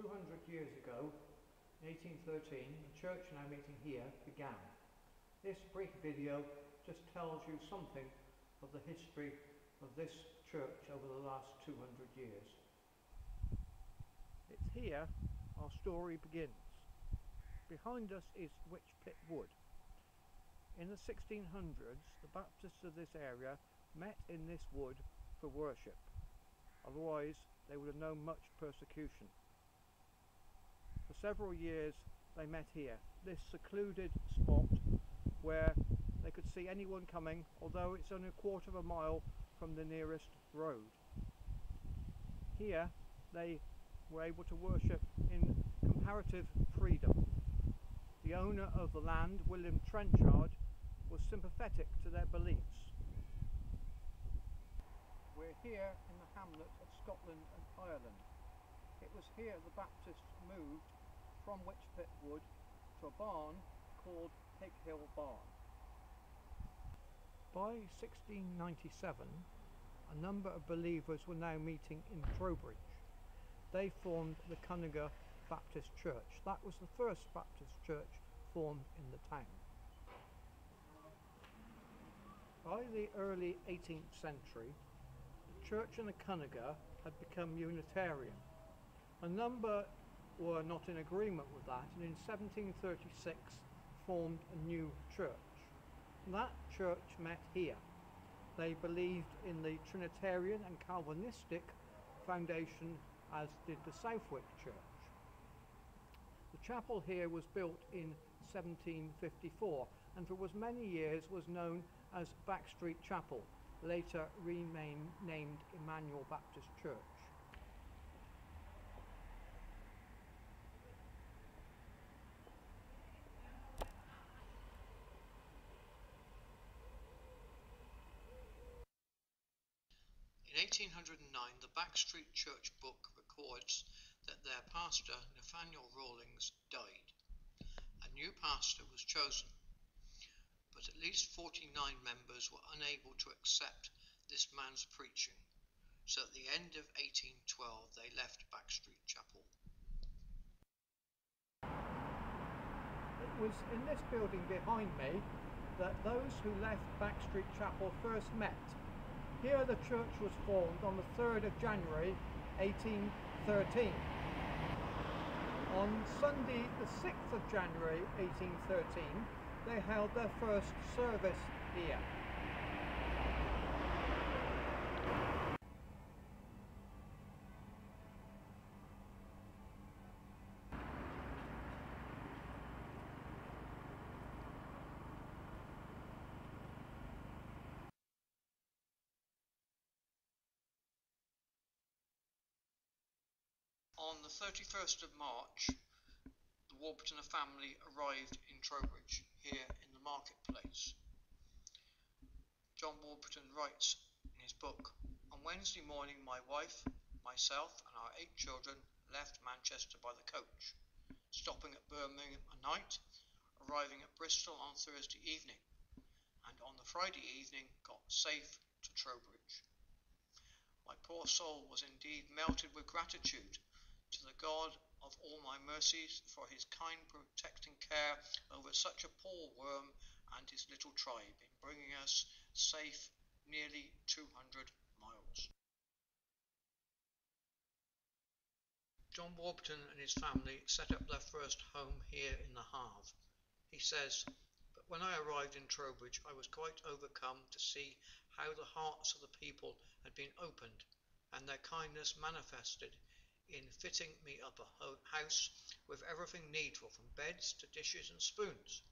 200 years ago, in 1813, the church now meeting here began. This brief video just tells you something of the history of this church over the last 200 years. It's here our story begins. Behind us is Witchpit Wood. In the 1600s, the Baptists of this area met in this wood for worship. Otherwise, they would have known much persecution. For several years, they met here, this secluded spot where they could see anyone coming, although it's only a quarter of a mile from the nearest road. Here, they were able to worship in comparative freedom. The owner of the land, William Trenchard, was sympathetic to their beliefs. We're here in the hamlet of Scotland and Ireland. It was here the Baptists moved from Witchpit Wood to a barn called Pig Hill Barn. By 1697, a number of believers were now meeting in Trowbridge. They formed the Conigre Baptist Church. That was the first Baptist church formed in the town. By the early 18th century, the church in the Conigre had become Unitarian. A number were not in agreement with that and in 1736 formed a new church. That church met here. They believed in the Trinitarian and Calvinistic foundation as did the Southwick Church. The chapel here was built in 1754 and for as many years was known as Backstreet Chapel, later renamed Emmanuel Baptist Church. In 1809, the Backstreet Church book records that their pastor, Nathaniel Rawlings, died. A new pastor was chosen, but at least 49 members were unable to accept this man's preaching, so at the end of 1812 they left Backstreet Chapel. It was in this building behind me that those who left Backstreet Chapel first met. Here the church was formed on the 3rd of January 1813. On Sunday the 6th of January 1813 they held their first service here. On the 31st of March, the Warburton family arrived in Trowbridge, here in the marketplace. John Warburton writes in his book On Wednesday morning, my wife, myself, and our eight children left Manchester by the coach, stopping at Birmingham a night, arriving at Bristol on Thursday evening, and on the Friday evening got safe to Trowbridge. My poor soul was indeed melted with gratitude to the God of all my mercies for his kind protecting care over such a poor worm and his little tribe in bringing us safe nearly 200 miles. John Warburton and his family set up their first home here in the Halve. He says, But when I arrived in Trowbridge, I was quite overcome to see how the hearts of the people had been opened and their kindness manifested in fitting me up a house with everything needful from beds to dishes and spoons.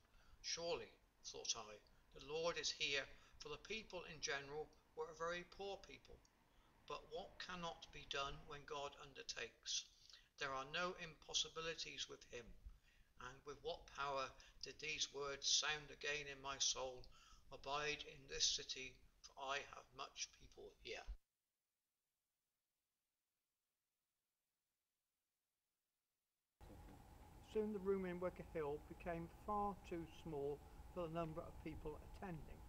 Surely, thought I, the Lord is here, for the people in general were a very poor people. But what cannot be done when God undertakes? There are no impossibilities with him. And with what power did these words sound again in my soul? Abide in this city, for I have much people here. Soon the room in Wicker Hill became far too small for the number of people attending,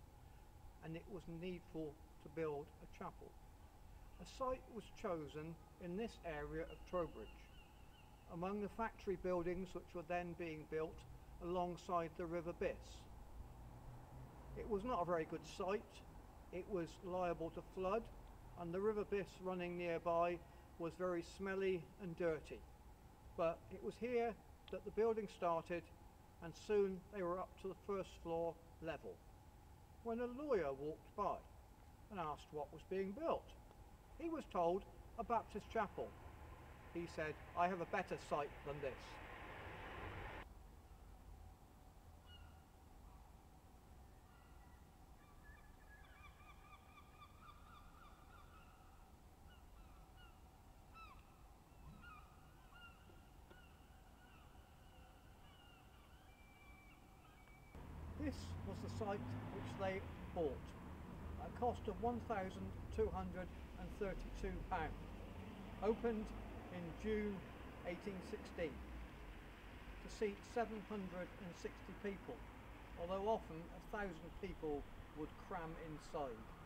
and it was needful to build a chapel. A site was chosen in this area of Trowbridge. among the factory buildings which were then being built alongside the River Biss. It was not a very good site. It was liable to flood and the River Biss running nearby was very smelly and dirty. But it was here that the building started and soon they were up to the first floor level. When a lawyer walked by and asked what was being built, he was told a Baptist chapel. He said, I have a better site than this was the site which they bought at a cost of £1,232. Opened in June 1816 to seat 760 people, although often a thousand people would cram inside.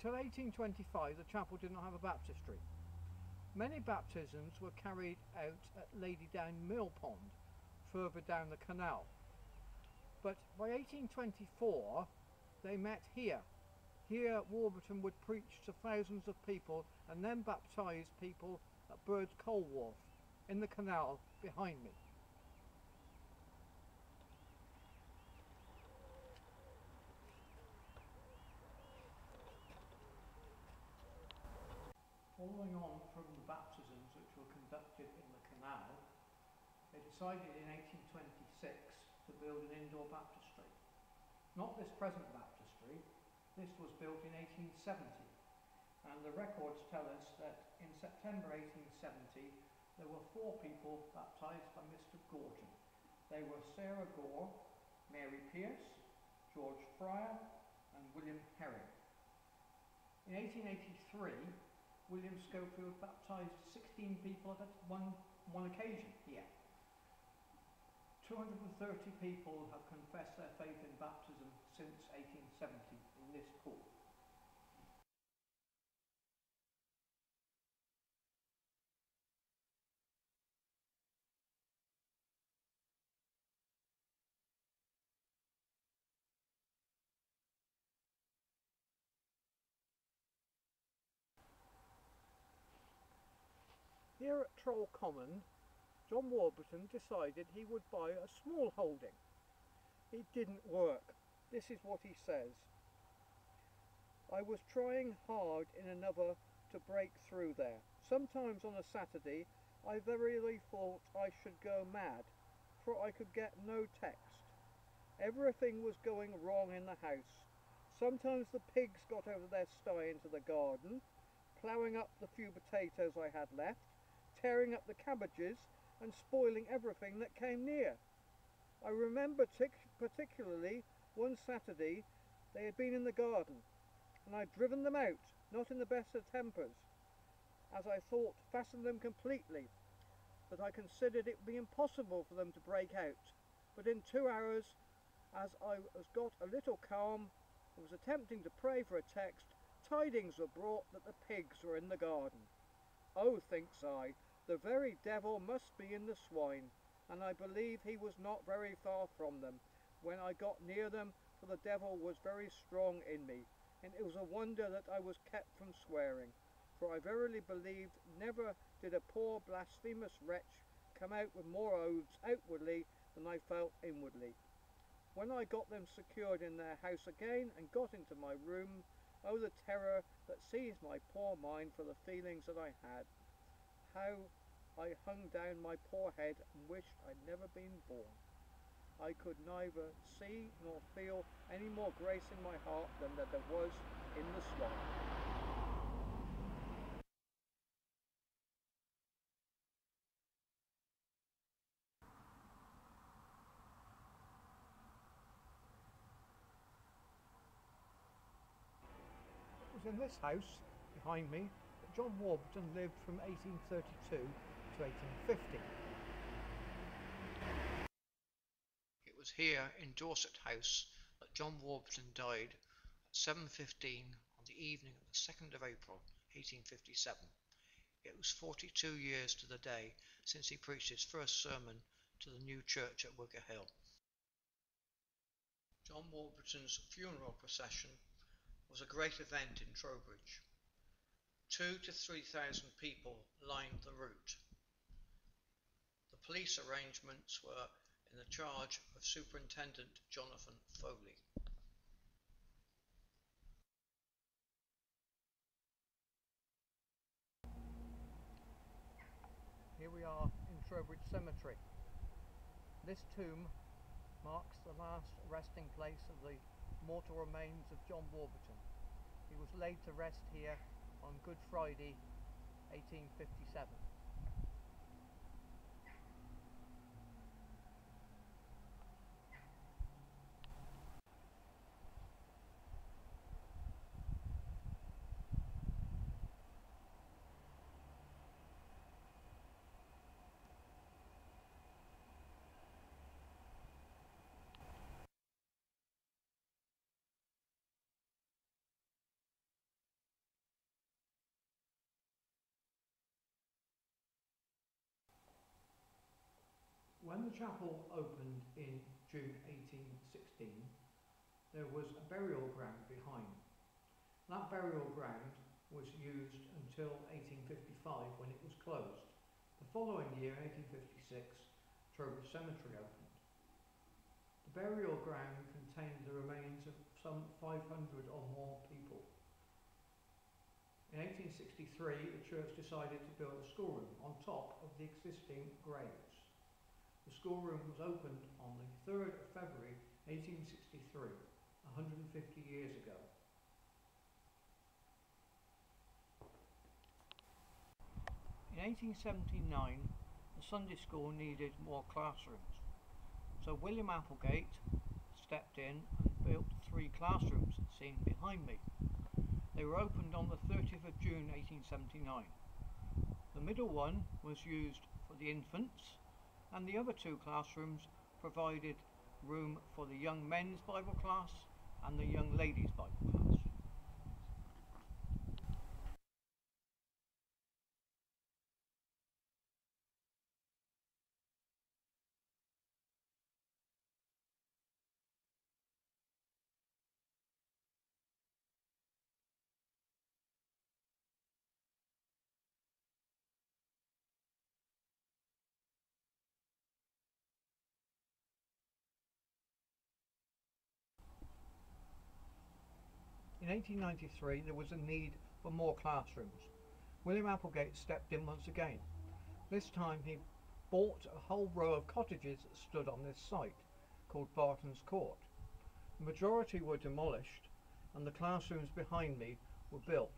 Until 1825 the chapel did not have a baptistry. Many baptisms were carried out at Ladydown Mill Pond, further down the canal. But by 1824 they met here. Here Warburton would preach to thousands of people and then baptise people at Bird's Coal Wharf in the canal behind me. Following on from the baptisms which were conducted in the canal, they decided in 1826 to build an indoor baptistry. Not this present baptistry, this was built in 1870 and the records tell us that in September 1870 there were four people baptised by Mr Gorton. They were Sarah Gore, Mary Pierce, George Fryer and William Herring. In 1883 William Schofield baptised 16 people at one, one occasion here. 230 people have confessed their faith in baptism since 1870 in this pool. Here at Trowle Common, John Warburton decided he would buy a small holding. It didn't work. This is what he says. I was trying hard in another to break through there. Sometimes on a Saturday I verily thought I should go mad, for I could get no text. Everything was going wrong in the house. Sometimes the pigs got over their sty into the garden, ploughing up the few potatoes I had left, tearing up the cabbages and spoiling everything that came near. I remember particularly one Saturday they had been in the garden and I'd driven them out, not in the best of tempers, as I thought fastened them completely, but I considered it would be impossible for them to break out. But in two hours, as I was got a little calm and was attempting to pray for a text, tidings were brought that the pigs were in the garden. Oh, thinks I, the very devil must be in the swine, and I believe he was not very far from them when I got near them, for the devil was very strong in me, and it was a wonder that I was kept from swearing. For I verily believed never did a poor blasphemous wretch come out with more oaths outwardly than I felt inwardly. When I got them secured in their house again and got into my room, oh the terror that seized my poor mind for the feelings that I had. How I hung down my poor head and wished I'd never been born. I could neither see nor feel any more grace in my heart than that there was in the swan. It was in this house behind me that John Warburton lived from 1832 to 1850. It was here in Dorset House that John Warburton died at 7.15 on the evening of the 2nd of April 1857. It was 42 years to the day since he preached his first sermon to the new church at Wicker Hill. John Warburton's funeral procession was a great event in Trowbridge. Two to three thousand people lined the route. Police arrangements were in the charge of Superintendent Jonathan Foley. Here we are in Trowbridge Cemetery. This tomb marks the last resting place of the mortal remains of John Warburton. He was laid to rest here on Good Friday 1857. When the chapel opened in June 1816, there was a burial ground behind. That burial ground was used until 1855 when it was closed. The following year, 1856, Trowbridge Cemetery opened. The burial ground contained the remains of some 500 or more people. In 1863, the church decided to build a schoolroom on top of the existing graves. The schoolroom was opened on the 3rd of February 1863, 150 years ago. In 1879, the Sunday school needed more classrooms, so William Applegate stepped in and built three classrooms seen behind me. They were opened on the 30th of June 1879. The middle one was used for the infants and the other two classrooms provided room for the young men's Bible class and the young ladies' Bible class. In 1893 there was a need for more classrooms. William Applegate stepped in once again. This time he bought a whole row of cottages that stood on this site, called Barton's Court. The majority were demolished and the classrooms behind me were built.